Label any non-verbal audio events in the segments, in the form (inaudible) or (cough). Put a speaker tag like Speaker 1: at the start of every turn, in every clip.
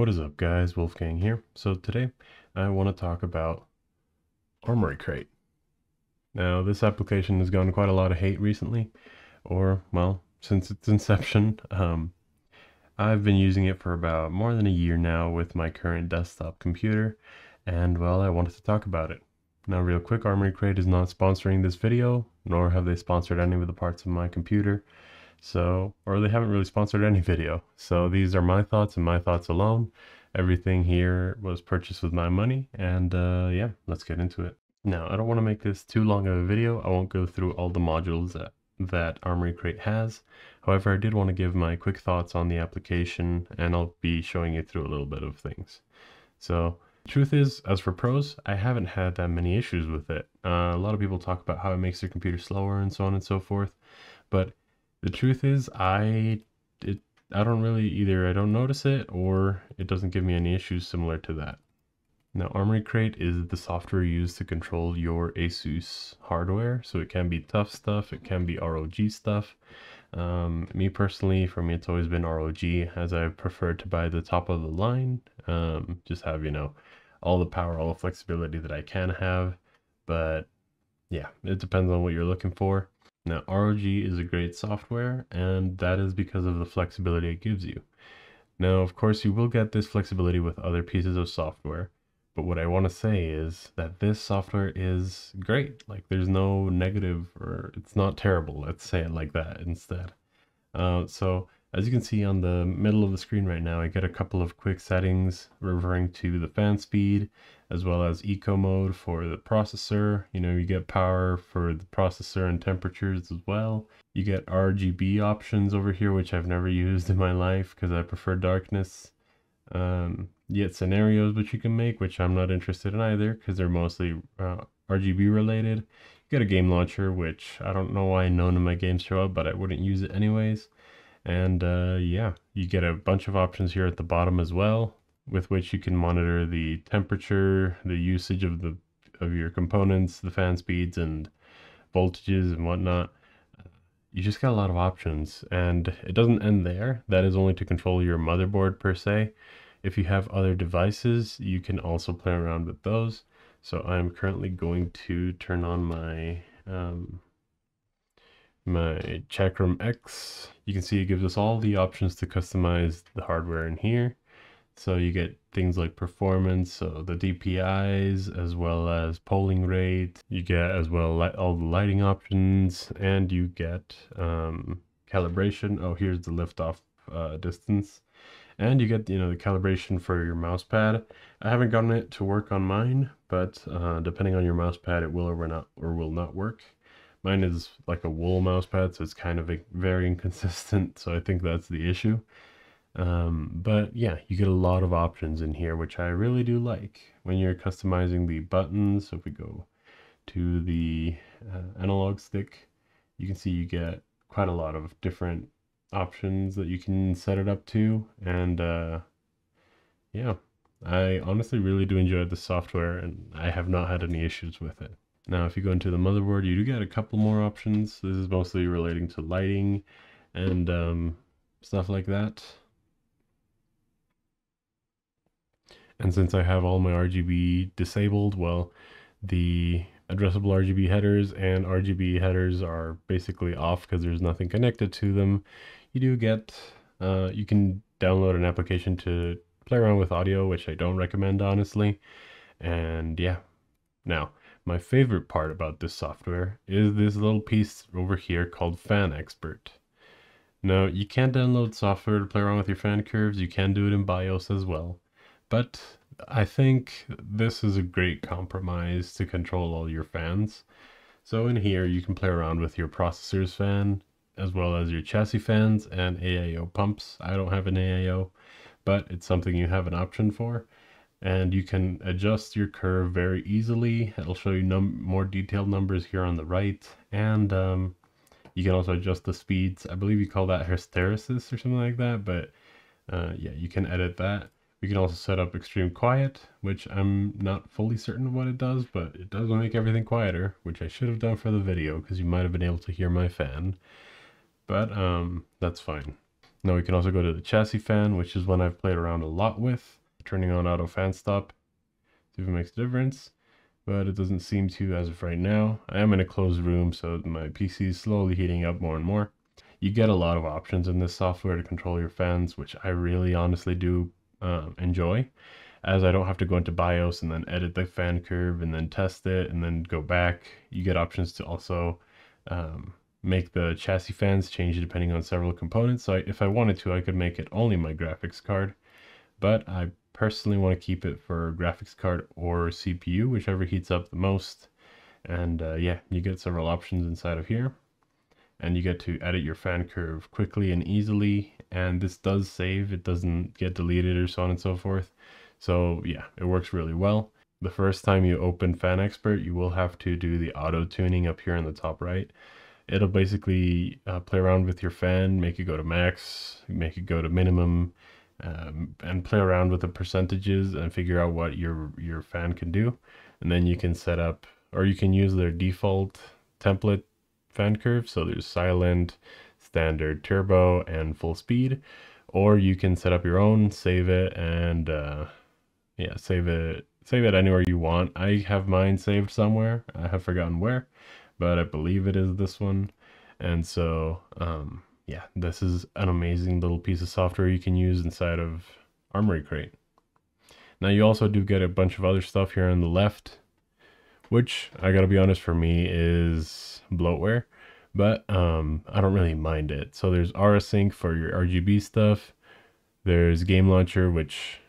Speaker 1: What is up guys, Wolfgang here. So today I want to talk about Armoury Crate. Now this application has gotten quite a lot of hate recently, or well, since its inception. Um, I've been using it for about more than a year now with my current desktop computer, and well, I wanted to talk about it. Now real quick, Armoury Crate is not sponsoring this video, nor have they sponsored any of the parts of my computer. So, or they haven't really sponsored any (laughs) video. So these are my thoughts and my thoughts alone. Everything here was purchased with my money and uh, yeah, let's get into it. Now, I don't want to make this too long of a video. I won't go through all the modules that, that Armoury Crate has. However, I did want to give my quick thoughts on the application and I'll be showing you through a little bit of things. So, truth is, as for pros, I haven't had that many issues with it. Uh, a lot of people talk about how it makes their computer slower and so on and so forth. But the truth is, I it I don't really either I don't notice it or it doesn't give me any issues similar to that. Now, Armoury Crate is the software used to control your ASUS hardware. So it can be TUF stuff, it can be ROG stuff. Um, me personally, for me, it's always been ROG as I prefer to buy the top of the line. Um, just have, you know, all the power, all the flexibility that I can have. But yeah, it depends on what you're looking for. Now, ROG is a great software, and that is because of the flexibility it gives you. Now, of course, you will get this flexibility with other pieces of software, but what I want to say is that this software is great. Like, there's no negative, or it's not terrible. Let's say it like that instead. Uh, so, as you can see on the middle of the screen right now, I get a couple of quick settings referring to the fan speed, as well as eco mode for the processor. You know, you get power for the processor and temperatures as well. You get RGB options over here, which I've never (laughs) used in my life because I prefer darkness. Um, you get scenarios which you can make, which I'm not interested in either because they're mostly uh, RGB related. You get a game launcher, which I don't know why none of my games show up, but I wouldn't use it anyways. And uh, yeah, you get a bunch of options here at the bottom as well with which you can monitor the temperature, the usage of the of your components, the fan speeds and voltages and whatnot. You just got a lot of options and it doesn't end there. That is only to control your motherboard per se. If you have other devices, you can also play around with those. So I'm currently going to turn on my um, my Chakram X. You can see it gives us all the options to customize the hardware in here. So you get things like performance, so the DPIs, as well as polling rate. You get as well all the lighting options, and you get um, calibration. Oh, here's the liftoff uh, distance. And you get, you know, the calibration for your mouse pad. I haven't gotten it to work on mine, but uh, depending on your mouse pad, it will or not, or will not work. Mine is like a wool mouse pad, so it's kind of very (laughs) inconsistent. So I think that's the issue. Um, but yeah, you get a lot of options in here, which I really do like. When you're customizing the buttons, so if we go to the uh, analog stick, you can see you get quite a lot of different options that you can set it up to. And uh, yeah, I honestly really do enjoy the software and I have not had any issues with it. Now, if you go into the motherboard, you do get a couple more options. This is mostly relating to lighting and um, stuff like that. And since I have all my RGB disabled, well, the addressable RGB headers and RGB headers are basically off because there's nothing connected to them. You do get, uh, you can download an application to play around with audio, which I don't recommend, honestly. And yeah, now, my favorite part about this software is this little piece over here called Fan Xpert. Now, you can't download software to play around with your fan curves. You can do it in BIOS as well. But I think this is a great compromise to control all your fans. So in here, you can play around with your processor's fan, as well as your chassis fans and AIO pumps. I don't have an AIO, but it's something you have an option for. And you can adjust your curve very easily. It'll show you more detailed numbers here on the right. And um, you can also adjust the speeds. I believe you call that hysteresis or something like that. But uh, yeah, you can edit that. We can also set up extreme quiet, which I'm not fully certain of what it does, but it does make everything quieter, which I should have done for the video because you might have been able to hear my fan. But um, that's fine. Now we can also go to the chassis fan, which is one I've played around a lot with. Turning on auto fan stop, see if it makes a difference, but it doesn't seem to as of right now. I am in a closed room, so my PC is slowly heating up more and more. You get a lot of options in this software to control your fans, which I really honestly do uh, enjoy as I don't have to go into BIOS and then edit the fan curve and then test it and then go back. You get options to also um, make the chassis fans change depending on several components. So I, if I wanted to, I could make it only my graphics card, but I personally want to keep it for graphics card or CPU, whichever heats up the most. And uh, yeah, you get several options inside of here and you get to edit your fan curve quickly and easily. And this does save, it doesn't get deleted or so on and so forth. So yeah, it works really well. The first time you open Fan Xpert, you will have to do the auto tuning up here in the top right. It'll basically uh, play around with your fan, make it go to max, make it go to minimum, um, and play around with the percentages and figure out what your your fan can do. And then you can set up, or you can use their default template fan curve. So there's silent, standard, turbo, and full speed. Or you can set up your own, save it, and uh, yeah, save it save it anywhere you want. I have mine saved somewhere. I have forgotten where, but I believe it is this one. And so, um, yeah, this is an amazing little piece of software you can use inside of Armoury Crate. Now you also do get a bunch of other stuff here on the left, which I gotta be honest for me is bloatware, but um, I don't really mind it. So there's Aura Sync for your RGB stuff. There's Game Launcher, which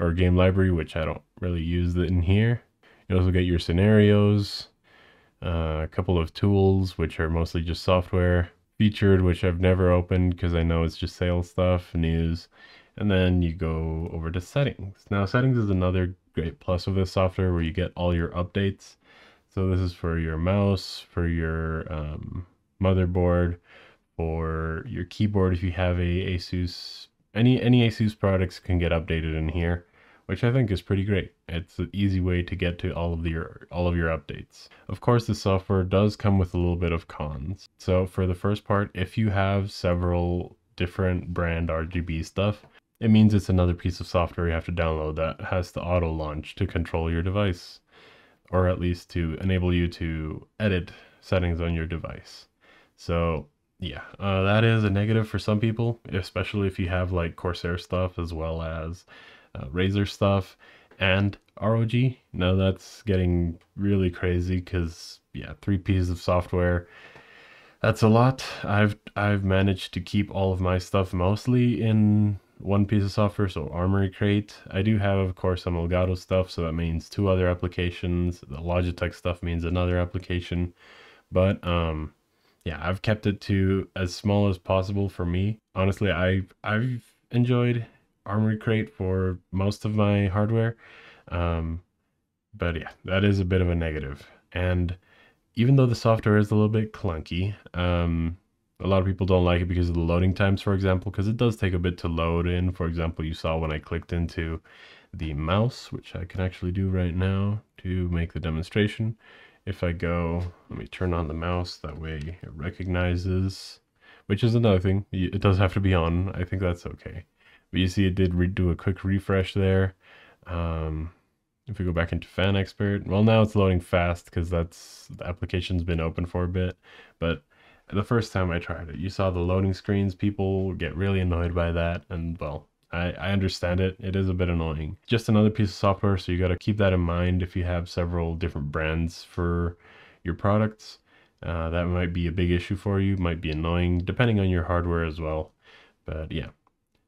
Speaker 1: or game library, which I don't really use in here. You also get your scenarios, uh, a couple of tools, which are mostly just software featured, which I've never opened because I know it's just sales stuff, news. And then you go over to settings. Now settings is another great plus of this software where you get all your updates. So this is for your mouse, for your um, motherboard, for your keyboard if you have a Asus any any Asus products can get updated in here, which I think is pretty great. It's an easy way to get to all of your all of your updates. Of course, the software does come with a little bit of cons. So for the first part, if you have several different brand RGB stuff, it means it's another piece of software you have to download that has to auto launch to control your device, or at least to enable you to edit settings on your device. So yeah, uh, that is a negative for some people, especially if you have like Corsair stuff as well as uh, Razer stuff and ROG. Now that's getting really crazy because yeah, three pieces of software. That's a lot. I've I've managed to keep all of my stuff mostly in one piece of software, so Armoury Crate. I do have, of course, some Elgato stuff, so that means two other applications. The Logitech stuff means another application, but um, yeah, I've kept it to as small as possible for me. Honestly, I I've enjoyed Armoury Crate for most of my hardware. Um, but yeah, that is a bit of a negative. And even though the software is a little bit clunky, um, a lot of people don't like it because of the loading times, for example, because it does take a bit to load in. For example, you saw when I clicked into the mouse, which I can actually do right now to make the demonstration if I go, let me turn on the mouse, that way it recognizes, which is another thing, it does have to be on, I think that's okay. But you see it did do a quick refresh there. Um, if we go back into Fan Xpert, well now it's loading fast because that's, the application's been open for a bit, but the first time I tried it, you saw the loading screens, people get really annoyed by that, and well, I, I understand it. It is a bit annoying. Just another piece of software, so you got to keep that in mind if you have several different brands for your products. Uh, that might be a big issue for you, might be annoying, depending on your hardware as well. But yeah.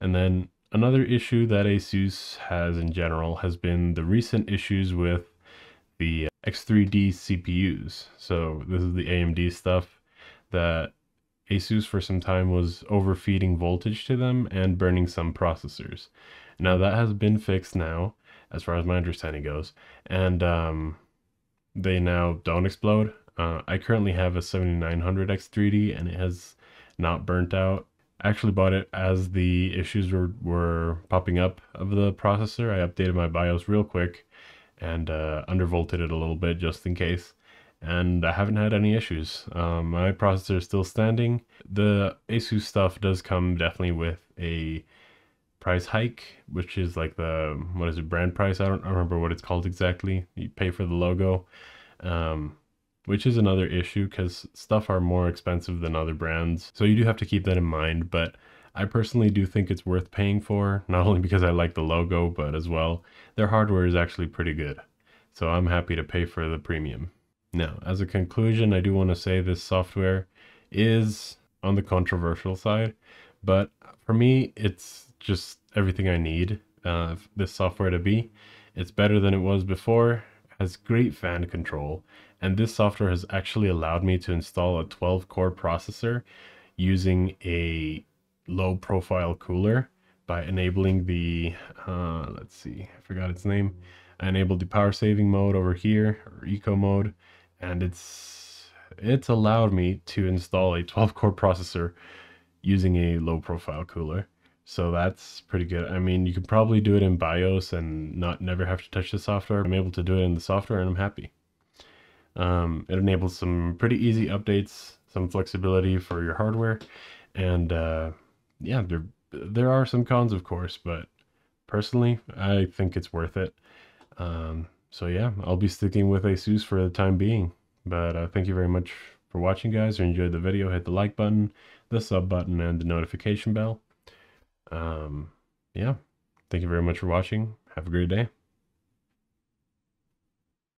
Speaker 1: And then another issue that Asus has in general has been the recent issues with the X3D CPUs. So this is the AMD stuff that Asus for some time was overfeeding voltage to them and burning some processors. Now that has been fixed now, as far as my understanding goes, and um, they now don't explode. Uh, I currently have a 7900 X3D and it has not burnt out. Actually bought it as the issues were, were popping up of the processor. I updated my BIOS real quick and uh, undervolted it a little bit just in case and I haven't had any issues. Um, my processor is still standing. The Asus stuff does come definitely with a price hike, which is like the what is it brand price? I don't remember what it's called exactly. You pay for the logo, um, which is another issue because stuff are more expensive than other brands. So you do have to keep that in mind. But I personally do think it's worth paying for, not only because I like the logo, but as well their hardware is actually pretty good. So I'm happy to pay for the premium. Now, as a conclusion, I do want to say this software is on the controversial side, but for me, it's just everything I need uh, this software to be. It's better than it was before, has great fan control, and this software has actually allowed me to install a 12 core processor using a low profile cooler by enabling the, uh, let's see, I forgot its name. I enabled the power saving mode over here, or eco mode, and it's it's allowed me to install a 12 core processor using a low profile cooler. So that's pretty good. I mean, you could probably do it in BIOS and not never have to touch the software. I'm able to do it in the software and I'm happy. Um, it enables some pretty easy updates, some flexibility for your hardware. And uh, yeah, there, there are some cons, of course, but personally, I think it's worth it. Um, so yeah, I'll be sticking with Asus for the time being. But uh, thank you very much for watching, guys. If you enjoyed the video, hit the like button, the sub button, and the notification bell. Um, yeah, thank you very much for watching. Have a great day.